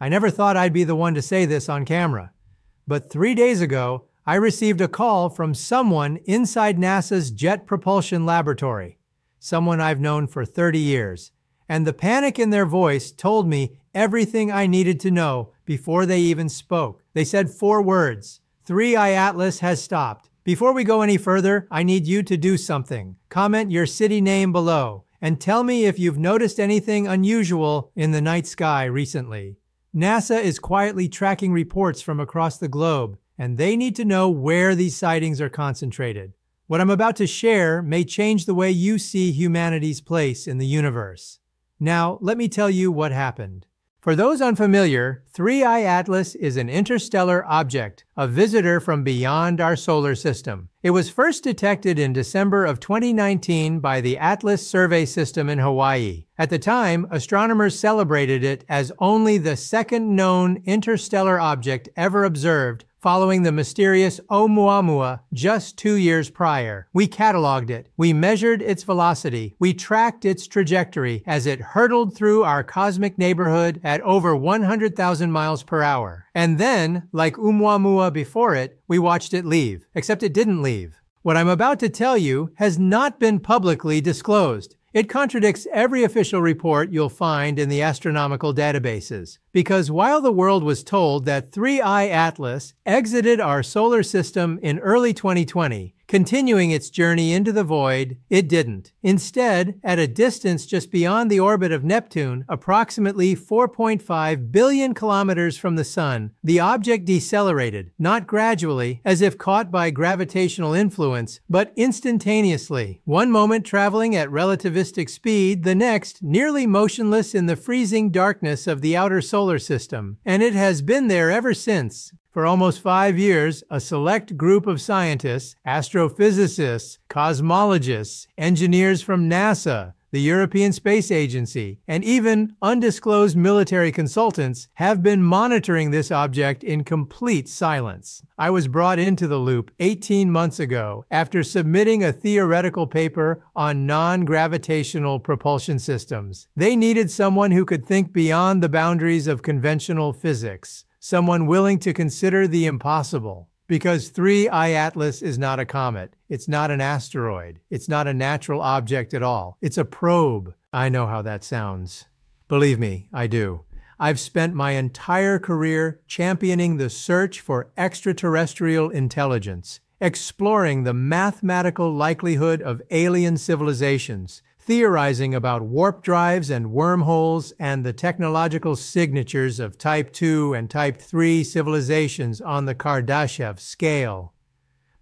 I never thought I'd be the one to say this on camera. But three days ago, I received a call from someone inside NASA's Jet Propulsion Laboratory, someone I've known for 30 years. And the panic in their voice told me everything I needed to know before they even spoke. They said four words 3I Atlas has stopped. Before we go any further, I need you to do something. Comment your city name below and tell me if you've noticed anything unusual in the night sky recently. NASA is quietly tracking reports from across the globe, and they need to know where these sightings are concentrated. What I'm about to share may change the way you see humanity's place in the universe. Now, let me tell you what happened. For those unfamiliar, 3I Atlas is an interstellar object, a visitor from beyond our solar system. It was first detected in December of 2019 by the Atlas Survey System in Hawaii. At the time, astronomers celebrated it as only the second known interstellar object ever observed following the mysterious Oumuamua just two years prior. We cataloged it. We measured its velocity. We tracked its trajectory as it hurtled through our cosmic neighborhood at over 100,000 miles per hour. And then, like Oumuamua before it, we watched it leave. Except it didn't leave. What I'm about to tell you has not been publicly disclosed. It contradicts every official report you'll find in the astronomical databases, because while the world was told that 3I Atlas exited our solar system in early 2020, Continuing its journey into the void, it didn't. Instead, at a distance just beyond the orbit of Neptune, approximately 4.5 billion kilometers from the Sun, the object decelerated, not gradually, as if caught by gravitational influence, but instantaneously. One moment traveling at relativistic speed, the next nearly motionless in the freezing darkness of the outer solar system. And it has been there ever since, for almost five years, a select group of scientists, astrophysicists, cosmologists, engineers from NASA, the European Space Agency, and even undisclosed military consultants have been monitoring this object in complete silence. I was brought into the loop 18 months ago after submitting a theoretical paper on non gravitational propulsion systems. They needed someone who could think beyond the boundaries of conventional physics someone willing to consider the impossible. Because 3I Atlas is not a comet. It's not an asteroid. It's not a natural object at all. It's a probe. I know how that sounds. Believe me, I do. I've spent my entire career championing the search for extraterrestrial intelligence, exploring the mathematical likelihood of alien civilizations, theorizing about warp drives and wormholes and the technological signatures of Type 2 and Type 3 civilizations on the Kardashev scale.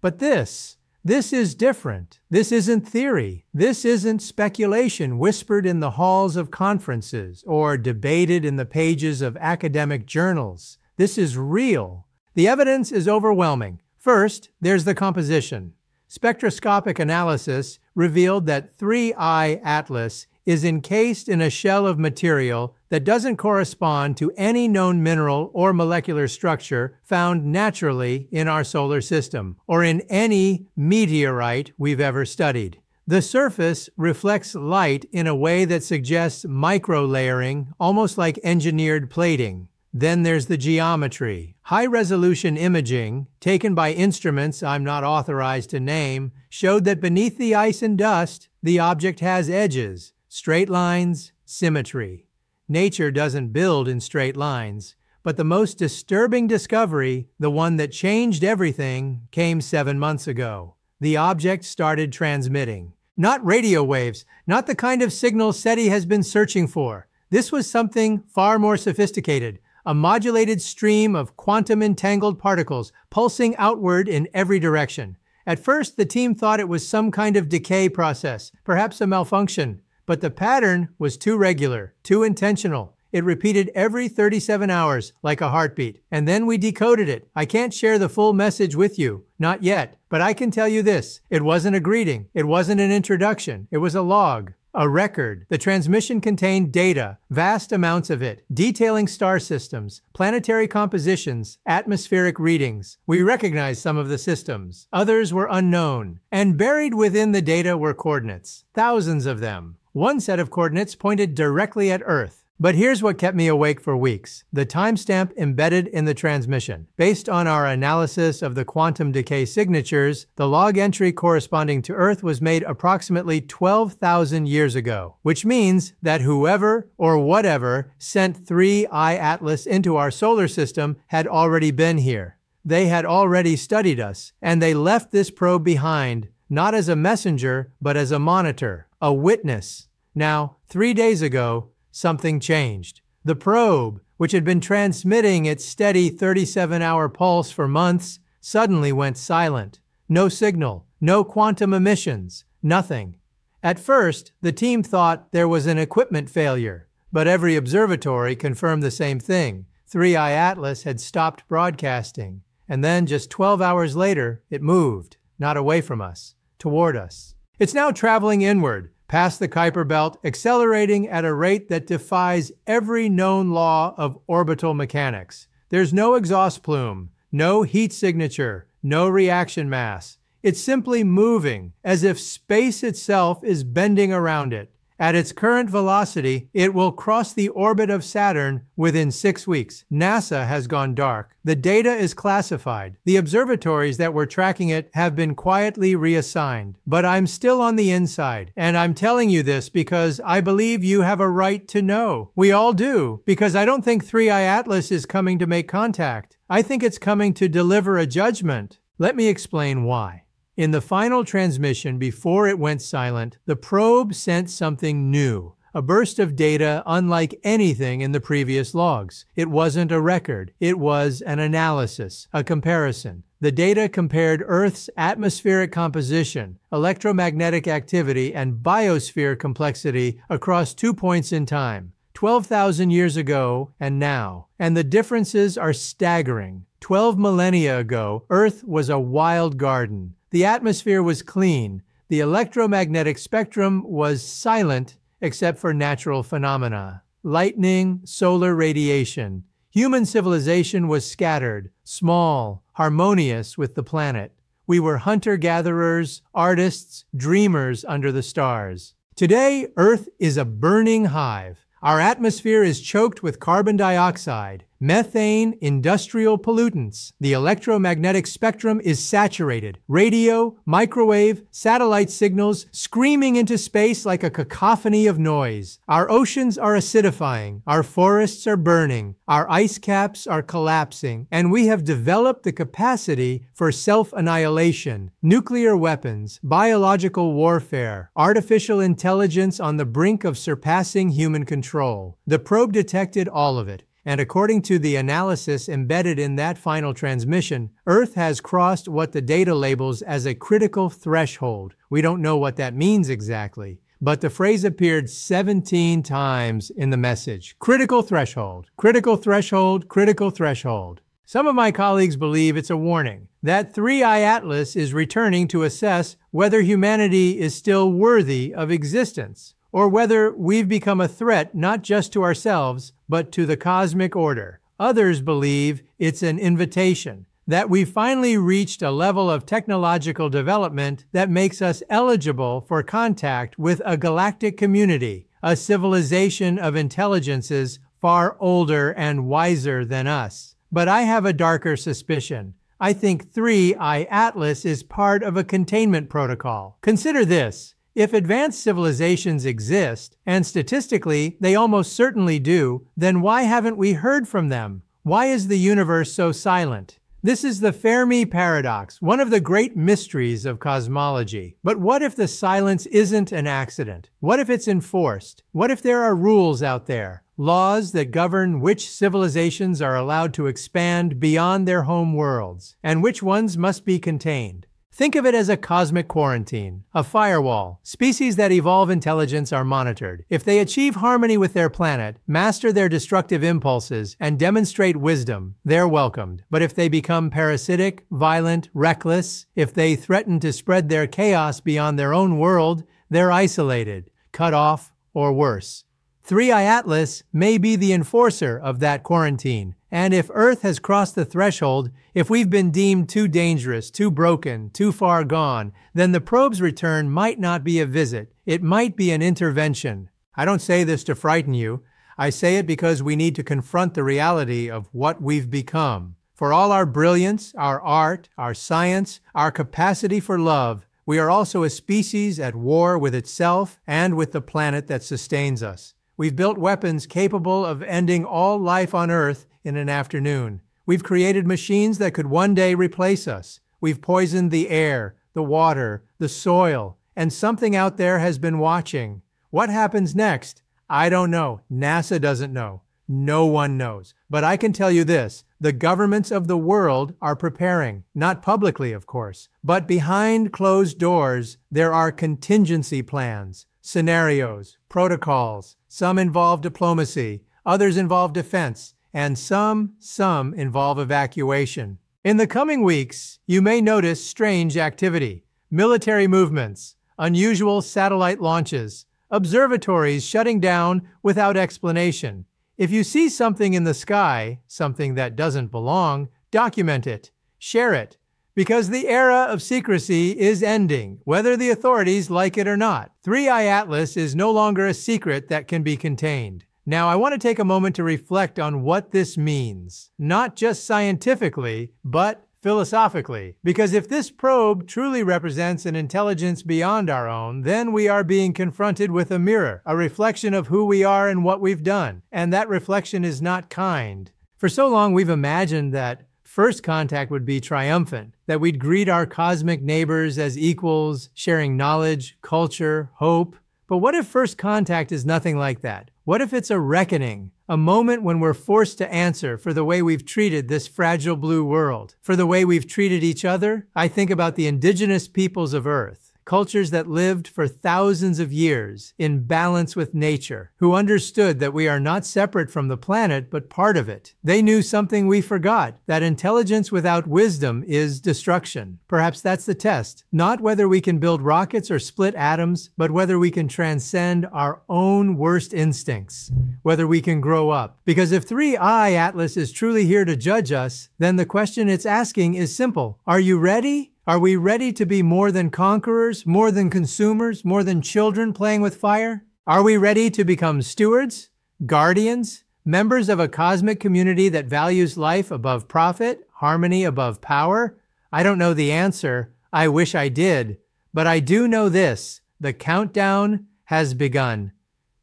But this, this is different. This isn't theory. This isn't speculation whispered in the halls of conferences or debated in the pages of academic journals. This is real. The evidence is overwhelming. First, there's the composition. Spectroscopic analysis revealed that 3I Atlas is encased in a shell of material that doesn't correspond to any known mineral or molecular structure found naturally in our solar system or in any meteorite we've ever studied. The surface reflects light in a way that suggests microlayering, almost like engineered plating. Then there's the geometry. High resolution imaging, taken by instruments I'm not authorized to name, showed that beneath the ice and dust, the object has edges, straight lines, symmetry. Nature doesn't build in straight lines. But the most disturbing discovery, the one that changed everything, came seven months ago. The object started transmitting. Not radio waves, not the kind of signal SETI has been searching for. This was something far more sophisticated, a modulated stream of quantum entangled particles pulsing outward in every direction. At first, the team thought it was some kind of decay process, perhaps a malfunction, but the pattern was too regular, too intentional. It repeated every 37 hours like a heartbeat. And then we decoded it. I can't share the full message with you, not yet, but I can tell you this. It wasn't a greeting. It wasn't an introduction. It was a log. A record. The transmission contained data, vast amounts of it, detailing star systems, planetary compositions, atmospheric readings. We recognized some of the systems. Others were unknown. And buried within the data were coordinates, thousands of them. One set of coordinates pointed directly at Earth. But here's what kept me awake for weeks the timestamp embedded in the transmission. Based on our analysis of the quantum decay signatures, the log entry corresponding to Earth was made approximately 12,000 years ago, which means that whoever or whatever sent 3I Atlas into our solar system had already been here. They had already studied us, and they left this probe behind, not as a messenger, but as a monitor, a witness. Now, three days ago, something changed. The probe, which had been transmitting its steady 37 hour pulse for months, suddenly went silent. No signal, no quantum emissions, nothing. At first, the team thought there was an equipment failure, but every observatory confirmed the same thing. 3i Atlas had stopped broadcasting, and then just 12 hours later, it moved, not away from us, toward us. It's now traveling inward, past the Kuiper belt, accelerating at a rate that defies every known law of orbital mechanics. There's no exhaust plume, no heat signature, no reaction mass. It's simply moving, as if space itself is bending around it. At its current velocity, it will cross the orbit of Saturn within six weeks. NASA has gone dark. The data is classified. The observatories that were tracking it have been quietly reassigned. But I'm still on the inside, and I'm telling you this because I believe you have a right to know. We all do, because I don't think 3i Atlas is coming to make contact. I think it's coming to deliver a judgment. Let me explain why. In the final transmission, before it went silent, the probe sent something new, a burst of data unlike anything in the previous logs. It wasn't a record, it was an analysis, a comparison. The data compared Earth's atmospheric composition, electromagnetic activity, and biosphere complexity across two points in time 12,000 years ago and now. And the differences are staggering. 12 millennia ago, Earth was a wild garden. The atmosphere was clean. The electromagnetic spectrum was silent except for natural phenomena. Lightning, solar radiation. Human civilization was scattered, small, harmonious with the planet. We were hunter gatherers, artists, dreamers under the stars. Today, Earth is a burning hive. Our atmosphere is choked with carbon dioxide, methane, industrial pollutants. The electromagnetic spectrum is saturated. Radio, microwave, satellite signals screaming into space like a cacophony of noise. Our oceans are acidifying. Our forests are burning. Our ice caps are collapsing. And we have developed the capacity for self annihilation, nuclear weapons, biological warfare, artificial intelligence on the brink of surpassing human control. The probe detected all of it. And according to the analysis embedded in that final transmission, Earth has crossed what the data labels as a critical threshold. We don't know what that means exactly, but the phrase appeared 17 times in the message. Critical threshold, critical threshold, critical threshold. Some of my colleagues believe it's a warning that 3i Atlas is returning to assess whether humanity is still worthy of existence or whether we've become a threat not just to ourselves, but to the cosmic order. Others believe it's an invitation, that we finally reached a level of technological development that makes us eligible for contact with a galactic community, a civilization of intelligences far older and wiser than us. But I have a darker suspicion. I think 3i Atlas is part of a containment protocol. Consider this. If advanced civilizations exist, and statistically they almost certainly do, then why haven't we heard from them? Why is the universe so silent? This is the Fermi paradox, one of the great mysteries of cosmology. But what if the silence isn't an accident? What if it's enforced? What if there are rules out there, laws that govern which civilizations are allowed to expand beyond their home worlds, and which ones must be contained? Think of it as a cosmic quarantine, a firewall. Species that evolve intelligence are monitored. If they achieve harmony with their planet, master their destructive impulses, and demonstrate wisdom, they're welcomed. But if they become parasitic, violent, reckless, if they threaten to spread their chaos beyond their own world, they're isolated, cut off, or worse. 3i Atlas may be the enforcer of that quarantine, and if Earth has crossed the threshold, if we've been deemed too dangerous, too broken, too far gone, then the probe's return might not be a visit. It might be an intervention. I don't say this to frighten you. I say it because we need to confront the reality of what we've become. For all our brilliance, our art, our science, our capacity for love, we are also a species at war with itself and with the planet that sustains us. We've built weapons capable of ending all life on Earth in an afternoon. We've created machines that could one day replace us. We've poisoned the air, the water, the soil, and something out there has been watching. What happens next? I don't know. NASA doesn't know. No one knows. But I can tell you this the governments of the world are preparing, not publicly, of course, but behind closed doors, there are contingency plans, scenarios, protocols. Some involve diplomacy, others involve defense, and some, some involve evacuation. In the coming weeks, you may notice strange activity, military movements, unusual satellite launches, observatories shutting down without explanation, if you see something in the sky, something that doesn't belong, document it, share it, because the era of secrecy is ending, whether the authorities like it or not. 3i Atlas is no longer a secret that can be contained. Now, I want to take a moment to reflect on what this means, not just scientifically, but philosophically. Because if this probe truly represents an intelligence beyond our own, then we are being confronted with a mirror, a reflection of who we are and what we've done. And that reflection is not kind. For so long, we've imagined that first contact would be triumphant, that we'd greet our cosmic neighbors as equals, sharing knowledge, culture, hope. But what if first contact is nothing like that? What if it's a reckoning, a moment when we're forced to answer for the way we've treated this fragile blue world, for the way we've treated each other. I think about the indigenous peoples of Earth cultures that lived for thousands of years in balance with nature, who understood that we are not separate from the planet, but part of it. They knew something we forgot, that intelligence without wisdom is destruction. Perhaps that's the test. Not whether we can build rockets or split atoms, but whether we can transcend our own worst instincts, whether we can grow up. Because if 3i Atlas is truly here to judge us, then the question it's asking is simple. Are you ready? Are we ready to be more than conquerors, more than consumers, more than children playing with fire? Are we ready to become stewards, guardians, members of a cosmic community that values life above profit, harmony above power? I don't know the answer. I wish I did. But I do know this the countdown has begun.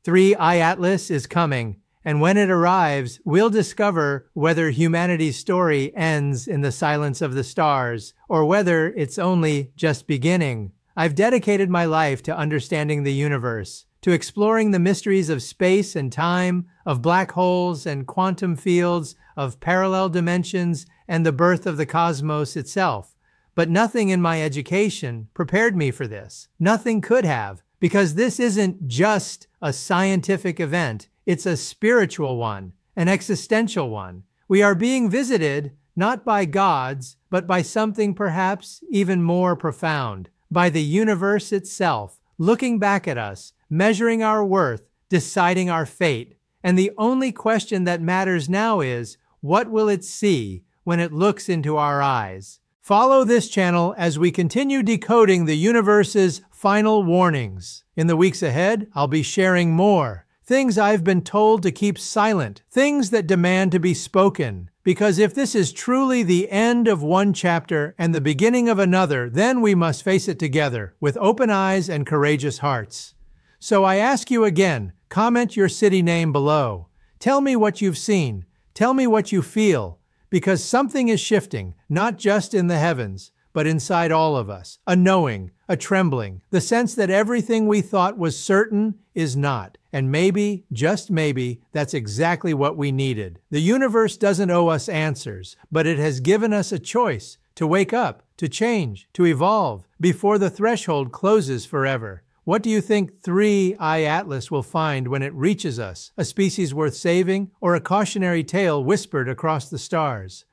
3i Atlas is coming. And when it arrives, we'll discover whether humanity's story ends in the silence of the stars or whether it's only just beginning. I've dedicated my life to understanding the universe, to exploring the mysteries of space and time, of black holes and quantum fields, of parallel dimensions, and the birth of the cosmos itself. But nothing in my education prepared me for this. Nothing could have, because this isn't just a scientific event. It's a spiritual one, an existential one. We are being visited not by gods, but by something perhaps even more profound, by the universe itself, looking back at us, measuring our worth, deciding our fate. And the only question that matters now is, what will it see when it looks into our eyes? Follow this channel as we continue decoding the universe's final warnings. In the weeks ahead, I'll be sharing more things I've been told to keep silent, things that demand to be spoken. Because if this is truly the end of one chapter and the beginning of another, then we must face it together with open eyes and courageous hearts. So I ask you again, comment your city name below. Tell me what you've seen. Tell me what you feel. Because something is shifting, not just in the heavens, but inside all of us. A knowing, a trembling, the sense that everything we thought was certain is not. And maybe, just maybe, that's exactly what we needed. The universe doesn't owe us answers, but it has given us a choice to wake up, to change, to evolve, before the threshold closes forever. What do you think 3i Atlas will find when it reaches us? A species worth saving or a cautionary tale whispered across the stars?